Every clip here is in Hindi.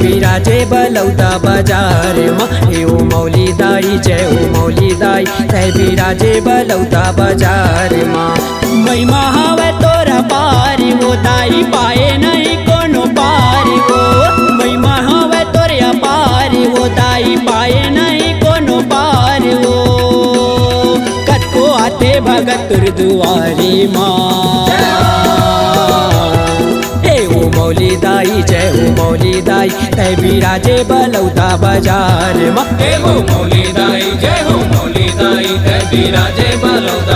बिराजे बलौदा बाज़ार मा हे ओ मौली दाई जय हो मौली दाई तय बिराजे बलौदा बाज़ार मा महिमा तोरा पार वो दाई पाए नहीं कोनो पार वो महिमा हवे तोरे पार वो दाई पाए नहीं कोनो पार वो कतको आते भगत दुआरी माँ तय बिराजे बलौदा बाज़ार। मा हे हो मौली दाई जय हो मौली दाई तै बिराजे बलौदा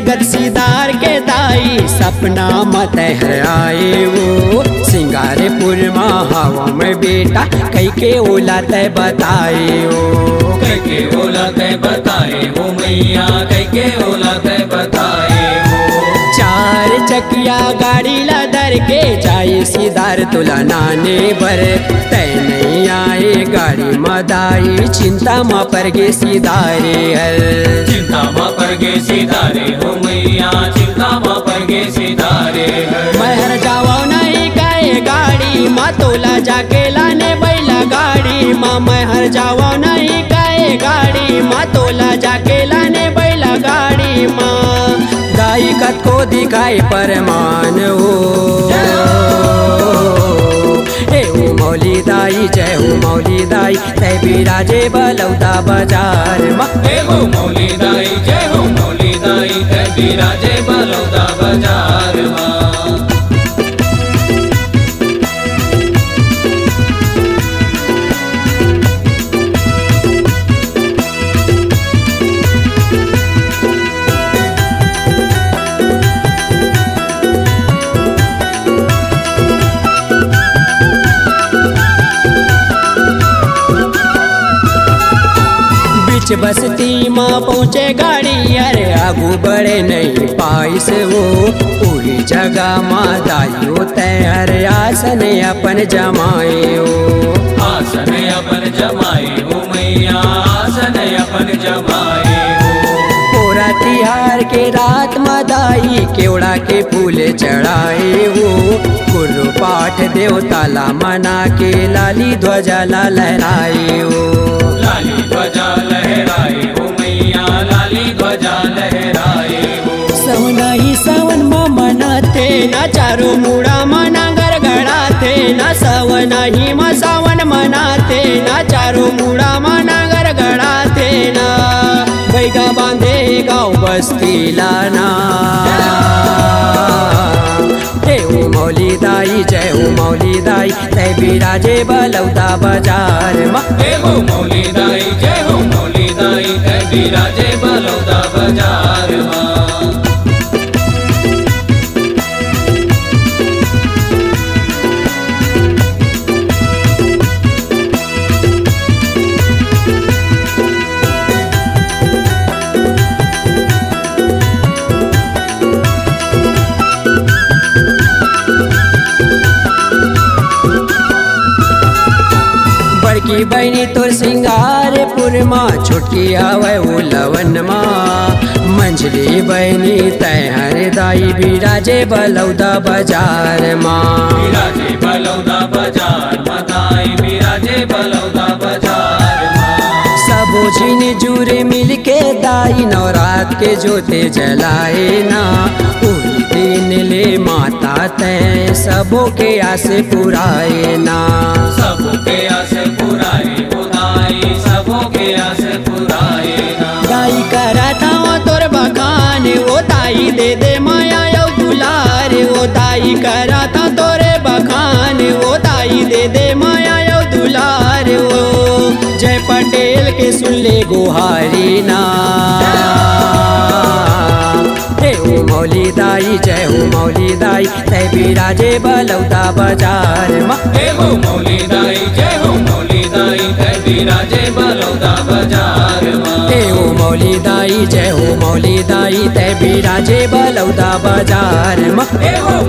जगत सिदार के दाई, सपना मत है आए वो। सिंगारेपुर हवा में बेटा, कई के ओला तय बताए वो। कह के ओला तय बताए हो मैया कह के ओला तय बताए चकिया गाड़ी लदर के जाए सीधार तुला नाने बर तय नहीं आए गाड़ी मदाई चिंता म पर गे सिदारे हर। चिंता माँ पर गे सितारे हो मैया चिंता माँ पर गे सितारे महर जाओ नहीं गए गाड़ी माँ तोला जाके लाने बैला गाड़ी। माँ महर जाओ नहीं गए गाड़ी माँ तोला जाके दिखाई परमान हो। मौली दाई जय हो मौली दाई तय बिराजे बलौदा बाज़ार मौली दाई जय हो मौली दाई तै बिराजे बीच बस्ती माँ पहुँचे गाड़ी। अरे आगू बढ़े नहीं पाइस वो। पूरी जगह माँ दाइयो तैयार आसन अपन जमाए हो। आसन अपन जमाए हो मैया आसन अपन जमाए पूरा तिहार के रात मदाई केवड़ा के फूल चढ़ाए हो। गुरु पाठ देवताला मना के लाली ध्वजा ला लहराए हो। लहराए हो मैया लाली ध्वजा लहराए हो। सवना ही सावन मा मनाते ना चारो मुड़ा मना गड़गड़ाते ना सवना ही मा सावन मनाते ना चारो मुड़ा मना गड़गड़ाते ना। बैगा बांधे गाँव बस्ती लाना हे ओ मौली दाई जय मौली दाई तय बिराजे बलौदा बाज़ार मा। हे मौली दाई बड़की बहनी तोर सिंगारपुर माँ छोटकी आवे वो लवन माँ। मंझली बहनी तय हर दाई बिराजे बलौदा बाज़ार माँ। बिराजे बलौदा बाज़ार मदाई बिराजे बलौदा बाज़ार सबो झिन जुरे मिल के दाई नवरात के जोते जलाए ना। दिन ले माता तय सबो के आस पुराए ना। सबके आस पुराए खुदाई सबके आस पुराए ना। दाई करा था वो तोर बखान वो दाई दे दे माया यो दुलार। वो दाई करा था तोरे बखान वो दाई दे दे माया यो दुलार। वो जय पटेल के सुन ले गुहारी ना। दाई जय हो मौली दाई तय बिराजे बलौदा बाज़ार। मा हे हो मौली दाई जय हो मौली दाई तै बिराजे बलौदा बाज़ार। माँ हे मौली दाई जय हो मौली दाई तै बिराजे बलौदा बाज़ार। माँ हे मौली